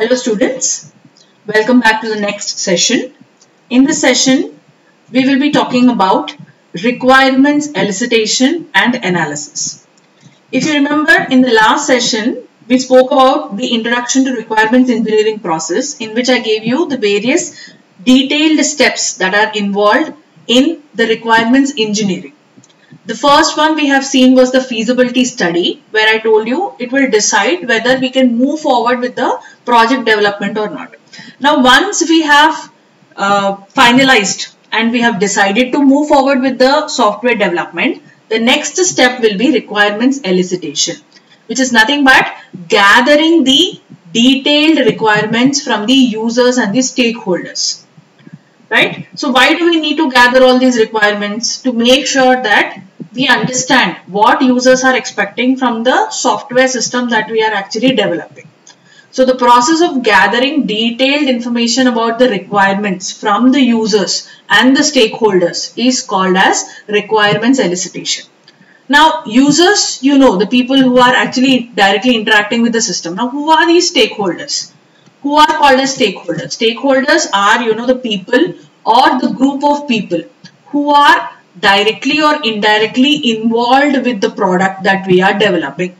Hello students, welcome back to the next session. In this session, we will be talking about requirements elicitation and analysis. If you remember in the last session, we spoke about the introduction to requirements engineering process in which I gave you the various detailed steps that are involved in the requirements engineering. The first one we have seen was the feasibility study where I told you it will decide whether we can move forward with the project development or not. Now once we have uh, finalized and we have decided to move forward with the software development, the next step will be requirements elicitation which is nothing but gathering the detailed requirements from the users and the stakeholders. Right? So why do we need to gather all these requirements? To make sure that we understand what users are expecting from the software system that we are actually developing. So the process of gathering detailed information about the requirements from the users and the stakeholders is called as requirements elicitation. Now users, you know, the people who are actually directly interacting with the system. Now who are these stakeholders? Who are called as stakeholders? Stakeholders are, you know, the people or the group of people who are directly or indirectly involved with the product that we are developing.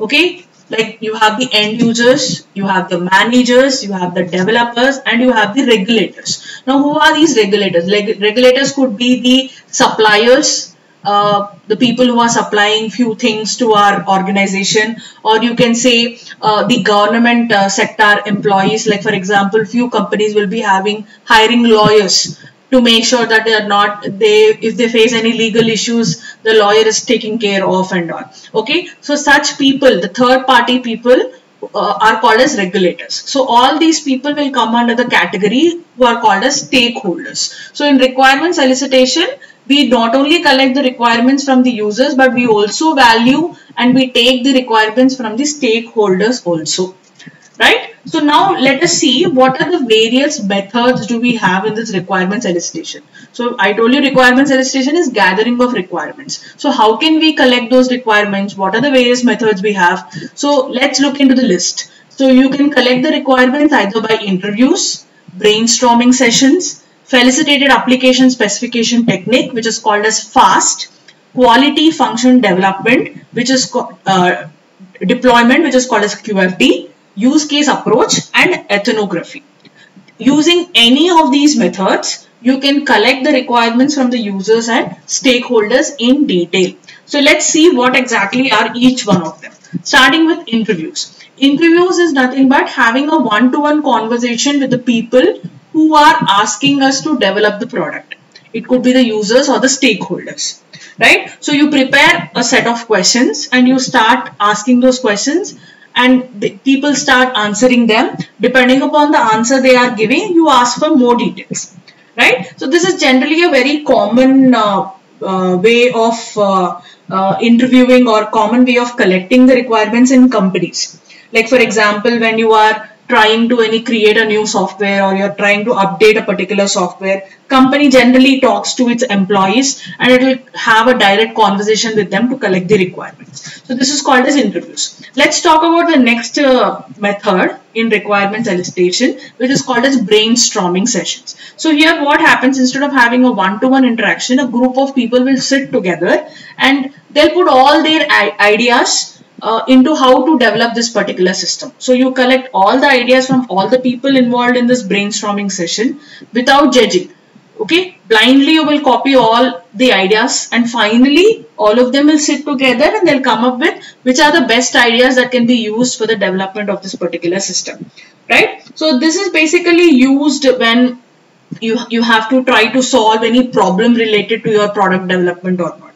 Okay, like you have the end users, you have the managers, you have the developers and you have the regulators. Now who are these regulators? Like regulators could be the suppliers, uh, the people who are supplying few things to our organization or you can say uh, the government uh, sector employees like for example few companies will be having hiring lawyers to make sure that they are not they if they face any legal issues the lawyer is taking care of and all. Okay? So such people the third party people uh, are called as regulators. So all these people will come under the category who are called as stakeholders. So in requirements elicitation we not only collect the requirements from the users but we also value and we take the requirements from the stakeholders also. Right? So now let us see what are the various methods do we have in this requirements elicitation. So I told you requirements elicitation is gathering of requirements. So how can we collect those requirements? What are the various methods we have? So let's look into the list. So you can collect the requirements either by interviews, brainstorming sessions, facilitated application specification technique which is called as FAST, quality function development which is uh, deployment which is called as QFD, use case approach and ethnography. Using any of these methods, you can collect the requirements from the users and stakeholders in detail. So let's see what exactly are each one of them. Starting with interviews. Interviews is nothing but having a one-to-one -one conversation with the people who are asking us to develop the product. It could be the users or the stakeholders, right? So you prepare a set of questions and you start asking those questions and people start answering them. Depending upon the answer they are giving, you ask for more details, right? So this is generally a very common uh, uh, way of uh, uh interviewing or common way of collecting the requirements in companies. Like for example, when you are trying to any create a new software or you're trying to update a particular software company generally talks to its employees and it will have a direct conversation with them to collect the requirements. So this is called as interviews let's talk about the next uh, method in requirements elicitation which is called as brainstorming sessions. So here what happens instead of having a one-to-one -one interaction a group of people will sit together and they'll put all their ideas uh, into how to develop this particular system. So you collect all the ideas from all the people involved in this brainstorming session without judging. Okay, blindly you will copy all the ideas and finally all of them will sit together and they'll come up with which are the best ideas that can be used for the development of this particular system. Right? So this is basically used when you, you have to try to solve any problem related to your product development or not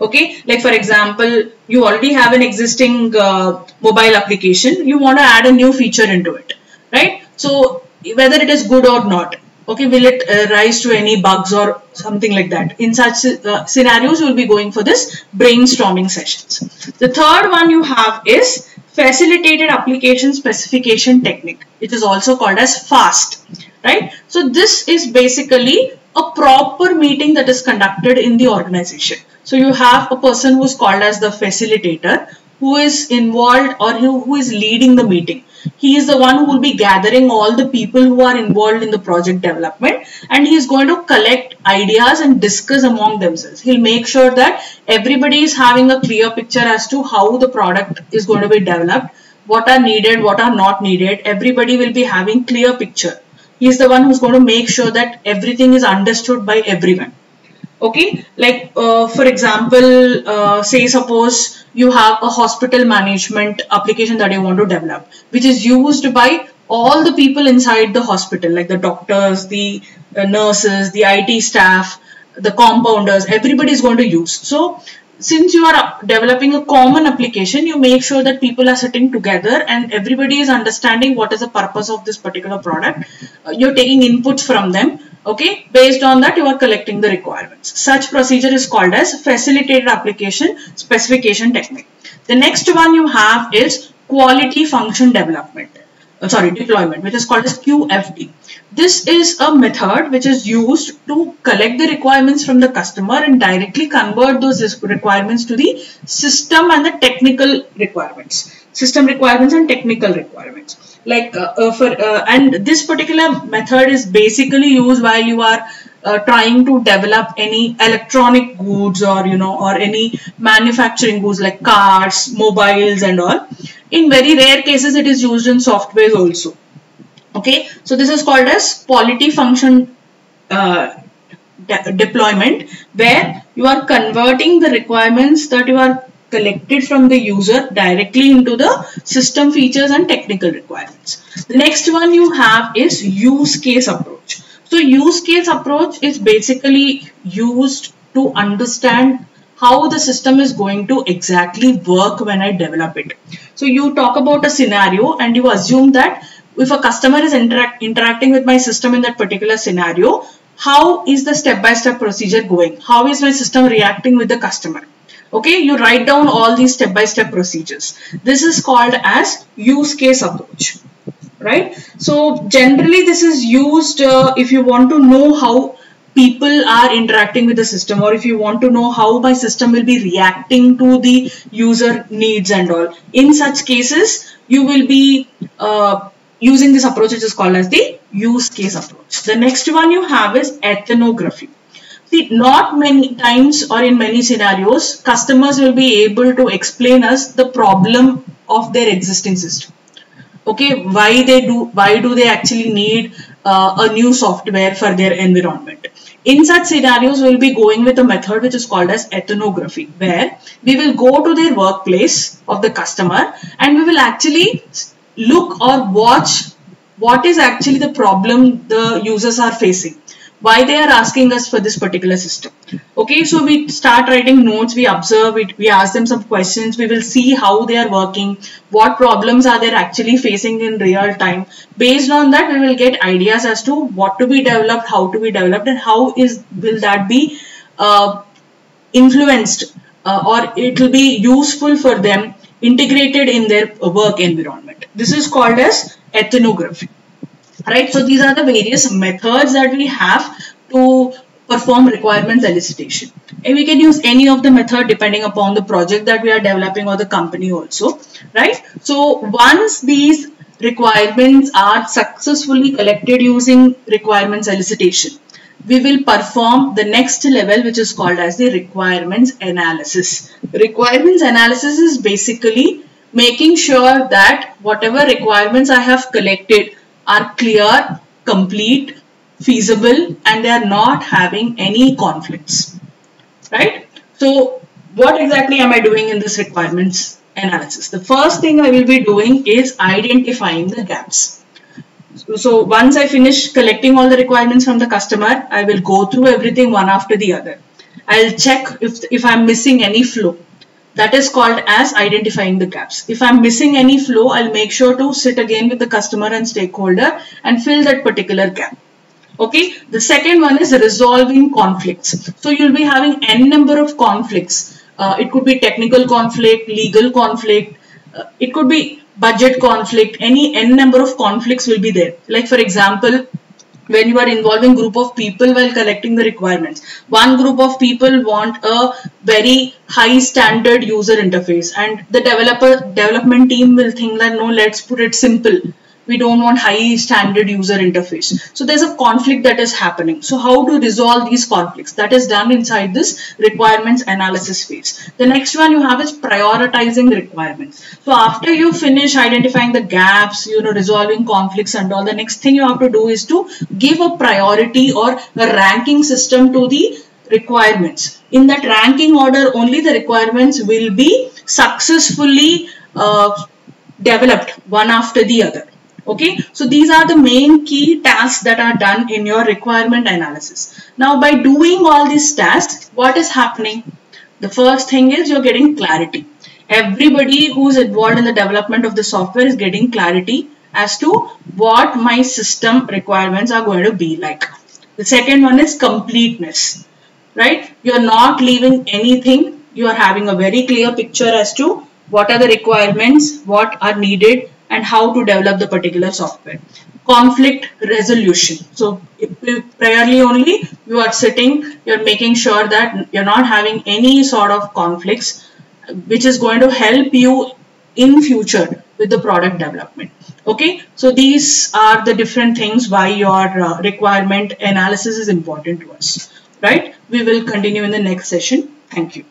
okay? Like for example you already have an existing uh, mobile application. You want to add a new feature into it right? So whether it is good or not okay will it uh, rise to any bugs or something like that? In such uh, scenarios you will be going for this brainstorming sessions. The third one you have is facilitated application specification technique. It is also called as fast right? So this is basically a proper meeting that is conducted in the organization. So you have a person who's called as the facilitator who is involved or who, is leading the meeting. He is the one who will be gathering all the people who are involved in the project development and he is going to collect ideas and discuss among themselves. He'll make sure that everybody is having a clear picture as to how the product is going to be developed, what are needed, what are not needed. Everybody will be having clear picture. He is the one who's going to make sure that everything is understood by everyone okay? Like uh, for example uh, say suppose you have a hospital management application that you want to develop which is used by all the people inside the hospital like the doctors the uh, nurses the IT staff the compounders everybody is going to use. So since you are developing a common application you make sure that people are sitting together and everybody is understanding what is the purpose of this particular product. Uh, you're taking inputs from them okay? Based on that you are collecting the requirements. Such procedure is called as facilitated application specification technique. The next one you have is quality function development. Uh, sorry deployment which is called as QFD this is a method which is used to collect the requirements from the customer and directly convert those requirements to the system and the technical requirements system requirements and technical requirements. Like uh, uh, for uh, and this particular method is basically used while you are uh, trying to develop any electronic goods or you know or any manufacturing goods like cars mobiles and all. In very rare cases it is used in softwares also. Okay? So this is called as quality function uh, de deployment where you are converting the requirements that you are collected from the user directly into the system features and technical requirements. The next one you have is use case approach. So use case approach is basically used to understand how the system is going to exactly work when I develop it. So you talk about a scenario and you assume that if a customer is interact, interacting with my system in that particular scenario, how is the step-by-step -step procedure going? How is my system reacting with the customer? Okay, you write down all these step-by-step -step procedures. This is called as use case approach, right? So generally this is used uh, if you want to know how people are interacting with the system or if you want to know how my system will be reacting to the user needs and all. In such cases, you will be uh, using this approach which is called as the use case approach. The next one you have is ethnography. See, not many times or in many scenarios, customers will be able to explain us the problem of their existing system. Okay, why they do, why do they actually need uh, a new software for their environment? In such scenarios, we'll be going with a method which is called as ethnography, where we will go to their workplace of the customer and we will actually look or watch what is actually the problem the users are facing why they are asking us for this particular system. Okay, so we start writing notes, we observe it, we ask them some questions, we will see how they are working, what problems are they actually facing in real time. Based on that, we will get ideas as to what to be developed, how to be developed and how is will that be uh, influenced uh, or it will be useful for them integrated in their work environment. This is called as ethnography right so these are the various methods that we have to perform requirements elicitation. And we can use any of the method depending upon the project that we are developing or the company also right? So once these requirements are successfully collected using requirements elicitation we will perform the next level which is called as the requirements analysis. Requirements analysis is basically making sure that whatever requirements i have collected are clear, complete, feasible and they are not having any conflicts. Right? So what exactly am I doing in this requirements analysis? The first thing I will be doing is identifying the gaps. So once I finish collecting all the requirements from the customer, I will go through everything one after the other. I'll check if, if I'm missing any flow. That is called as identifying the gaps. If I'm missing any flow, I'll make sure to sit again with the customer and stakeholder and fill that particular gap. Okay, the second one is resolving conflicts. So you'll be having n number of conflicts. Uh, it could be technical conflict, legal conflict, uh, it could be budget conflict, any n number of conflicts will be there. Like for example, when you are involving group of people while collecting the requirements. One group of people want a very high standard user interface and the developer development team will think that no let's put it simple we don't want high standard user interface. So there's a conflict that is happening. So how to resolve these conflicts? That is done inside this requirements analysis phase. The next one you have is prioritizing requirements. So after you finish identifying the gaps, you know, resolving conflicts and all, the next thing you have to do is to give a priority or a ranking system to the requirements. In that ranking order, only the requirements will be successfully uh, developed one after the other okay? So these are the main key tasks that are done in your requirement analysis. Now by doing all these tasks what is happening? The first thing is you're getting clarity. Everybody who's involved in the development of the software is getting clarity as to what my system requirements are going to be like. The second one is completeness right? You're not leaving anything. You are having a very clear picture as to what are the requirements what are needed and how to develop the particular software. Conflict resolution. So priorly only you are sitting, you're making sure that you're not having any sort of conflicts which is going to help you in future with the product development. Okay, so these are the different things why your uh, requirement analysis is important to us. Right, we will continue in the next session. Thank you.